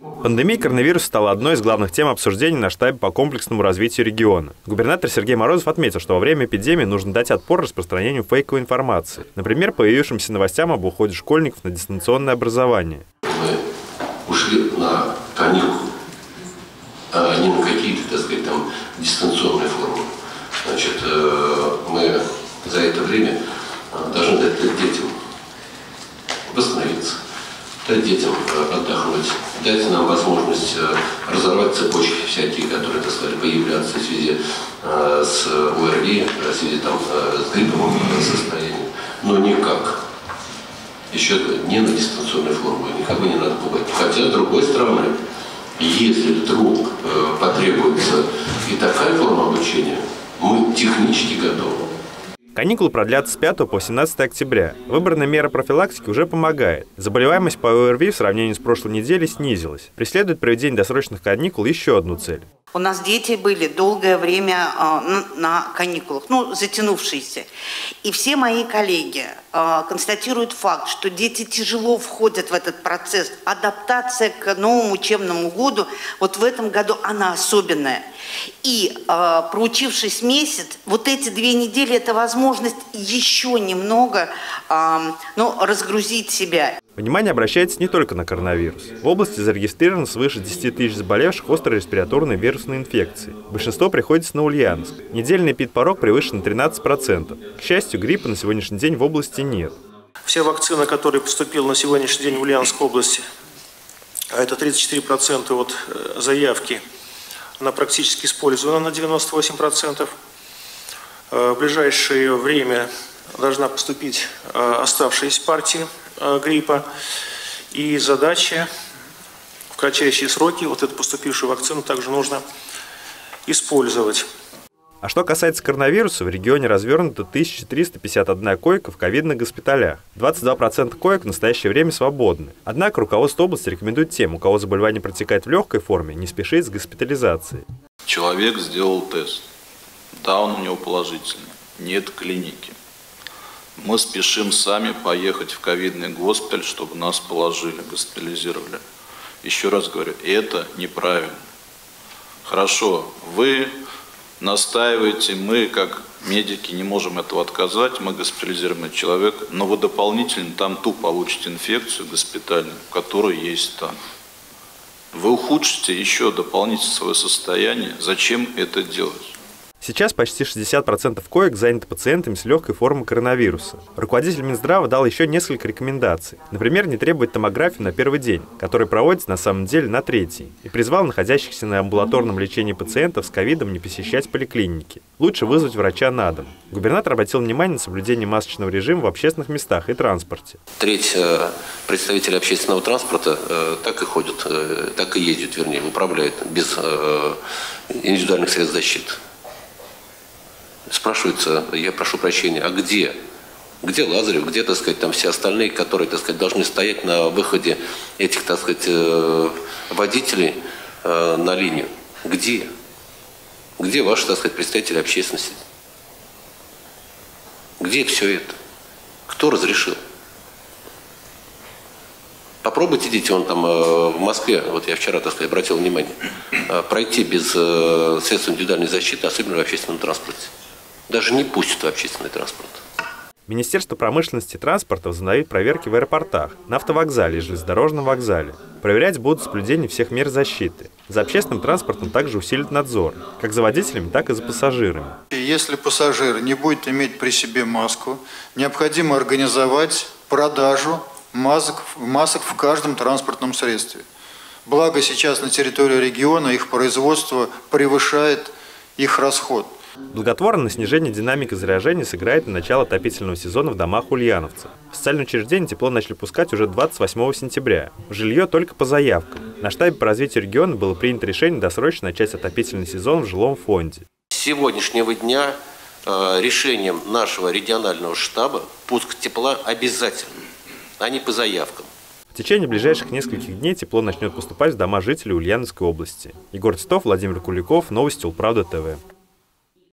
Пандемия коронавируса стала одной из главных тем обсуждений на штабе по комплексному развитию региона. Губернатор Сергей Морозов отметил, что во время эпидемии нужно дать отпор распространению фейковой информации. Например, появившимся новостям об уходе школьников на дистанционное образование. Мы ушли на каникулы, а не на какие-то, так сказать, там дистанционные формы. Значит, э, мы за это время э, должны дать детям восстановиться дать детям э, отдохнуть, дать нам возможность э, разорвать цепочки всякие, которые, так сказать, появляются в связи э, с ОРВИ, в связи там, с грипповым состоянием. Но никак. Еще не на дистанционной форме, бы не надо пугать. Хотя, с другой стороны, если вдруг потребуется и такая форма обучения, мы технически готовы. Каникулы продлятся с 5 по 17 октября. Выбранная мера профилактики уже помогает. Заболеваемость по ОРВИ в сравнении с прошлой неделей снизилась. Преследует проведение досрочных каникул еще одну цель у нас дети были долгое время э, на каникулах, ну, затянувшиеся. И все мои коллеги э, констатируют факт, что дети тяжело входят в этот процесс. Адаптация к новому учебному году, вот в этом году она особенная. И э, проучившись месяц, вот эти две недели – это возможность еще немного ну, разгрузить себя. Внимание обращается не только на коронавирус. В области зарегистрировано свыше 10 тысяч заболевших острой респираторной вирусной инфекцией. Большинство приходится на Ульяновск. Недельный пит-порог превышен на 13%. К счастью, гриппа на сегодняшний день в области нет. Все вакцины, которые поступили на сегодняшний день в Ульяновской области, а это 34% от э, заявки, она практически использована на 98%. Э, в ближайшее время должна поступить э, оставшиеся партии Э, гриппа. И задача в кратчайшие сроки вот эту поступившую вакцину также нужно использовать. А что касается коронавируса, в регионе развернуто 1351 койка в ковидных госпиталях. 22% коек в настоящее время свободны. Однако руководство области рекомендует тем, у кого заболевание протекает в легкой форме, не спешить с госпитализацией. Человек сделал тест. Да, он у него положительный. Нет клиники. Мы спешим сами поехать в ковидный госпиталь, чтобы нас положили, госпитализировали. Еще раз говорю, это неправильно. Хорошо, вы настаиваете, мы как медики не можем этого отказать, мы госпитализируем человека, но вы дополнительно там ту получите инфекцию госпитальную, которая есть там. Вы ухудшите еще дополнительно свое состояние. Зачем это делать? Сейчас почти 60% коек заняты пациентами с легкой формой коронавируса. Руководитель Минздрава дал еще несколько рекомендаций. Например, не требовать томографию на первый день, который проводится на самом деле на третий, и призвал находящихся на амбулаторном лечении пациентов с ковидом не посещать поликлиники. Лучше вызвать врача на дом. Губернатор обратил внимание на соблюдение масочного режима в общественных местах и транспорте. Треть э, представителей общественного транспорта э, так и ходят, э, так и ездят, вернее, управляют без индивидуальных средств защиты спрашивается, я прошу прощения, а где? Где Лазарев, где, так сказать, там все остальные, которые, так сказать, должны стоять на выходе этих, так сказать, э, водителей э, на линию? Где? Где ваши, так сказать, представители общественности? Где все это? Кто разрешил? Попробуйте, дети, он там э, в Москве, вот я вчера, так сказать, обратил внимание, пройти без средств индивидуальной защиты, особенно в общественном транспорте даже не пустят в общественный транспорт. Министерство промышленности и транспорта возобновит проверки в аэропортах, на автовокзале и железнодорожном вокзале. Проверять будут соблюдение всех мер защиты. За общественным транспортом также усилит надзор, как за водителями, так и за пассажирами. Если пассажир не будет иметь при себе маску, необходимо организовать продажу масок, масок в каждом транспортном средстве. Благо сейчас на территории региона их производство превышает их расход. Благотворно на снижение динамики заражения сыграет и начало отопительного сезона в домах ульяновцев. В социальное учреждение тепло начали пускать уже 28 сентября. В жилье только по заявкам. На штабе по развитию региона было принято решение досрочно начать отопительный сезон в жилом фонде. С сегодняшнего дня э, решением нашего регионального штаба пуск тепла обязательно, а не по заявкам. В течение ближайших нескольких дней тепло начнет поступать в дома жителей Ульяновской области. Егор Титов, Владимир Куликов, Новости Улправда ТВ.